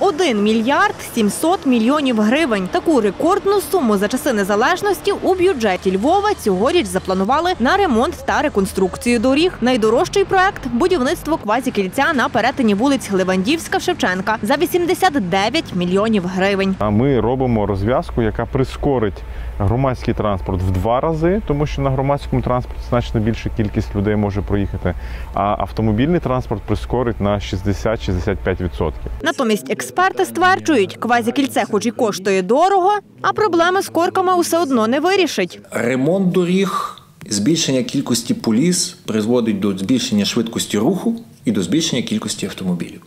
1 мільярд 700 мільйонів гривень. Таку рекордну суму за часи незалежності у бюджеті Львова цьогоріч запланували на ремонт та реконструкцію доріг. Найдорожчий проект будівництво квазікільця на перетині вулиць Гливандівська Шевченка за 89 мільйонів гривень. А ми робимо розв'язку, яка прискорить громадський транспорт в два рази, тому що на громадському транспорті значно більша кількість людей може проїхати. А автомобільний транспорт прискорить на 60-65%. Натомість експерти стверджують, квазікільце, хоч і коштує дорого, а проблеми з корками усе одно не вирішить. Ремонт доріг, збільшення кількості поліс призводить до збільшення швидкості руху і до збільшення кількості автомобілів.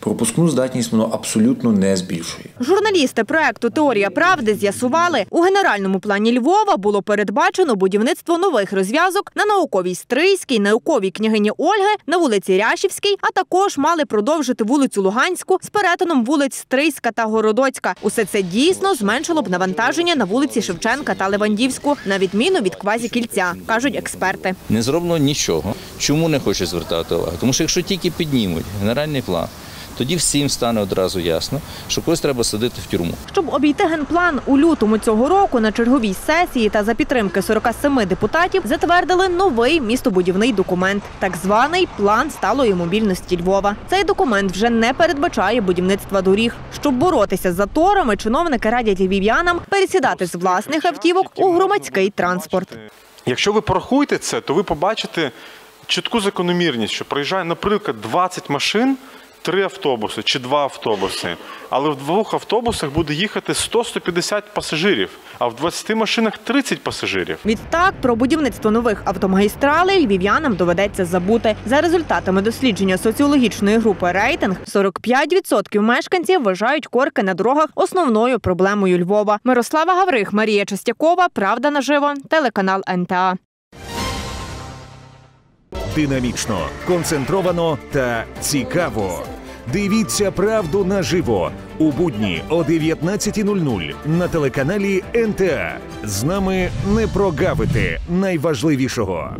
Пропускну здатність воно абсолютно не збільшує. Журналісти проекту Теорія правди з'ясували, у генеральному плані Львова було передбачено будівництво нових розв'язок на науковій Стрийській, науковій княгині Ольги, на вулиці Ряшівській, а також мали продовжити вулицю Луганську з перетином вулиць Стрийська та Городоцька. Усе це дійсно зменшило б навантаження на вулиці Шевченка та Левандівську, на відміну від квазікільця, кажуть експерти. Не зроблено нічого. Чому не хочуть звертати увагу? Тому що якщо тільки піднімуть генеральний план, тоді всім стане одразу ясно, що когось треба садити в тюрму. Щоб обійти генплан у лютому цього року на черговій сесії та за підтримки 47 депутатів затвердили новий містобудівний документ, так званий план сталої мобільності Львова. Цей документ вже не передбачає будівництва доріг. Щоб боротися з заторами, чиновники радять львів'янам пересідати з власних автівок у громадський транспорт. Якщо ви порахуєте це, то ви побачите чітку закономірність, що проїжджає, наприклад, 20 машин, три автобуси чи два автобуси. Але в двох автобусах буде їхати 100-150 пасажирів, а в 20 машинах 30 пасажирів. Відтак про будівництво нових автомагістралей львів'янам доведеться забути. За результатами дослідження соціологічної групи рейтинг 45% мешканців вважають корки на дорогах основною проблемою Львова. Мирослава Гаврих, Марія Частякова, Правда наживо, телеканал НТА. Динамічно, концентровано та цікаво. Дивіться правду наживо у будні о 19.00 на телеканалі НТА. З нами не прогавити найважливішого.